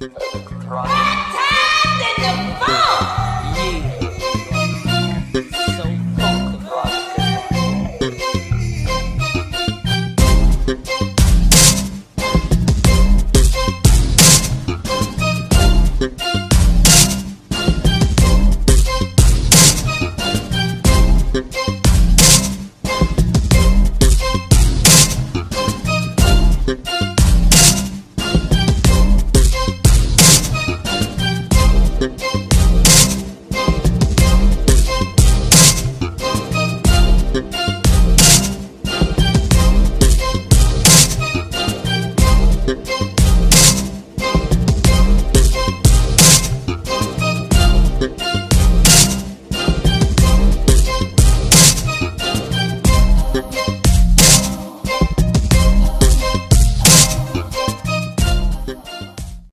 Right. Time did? Yeah.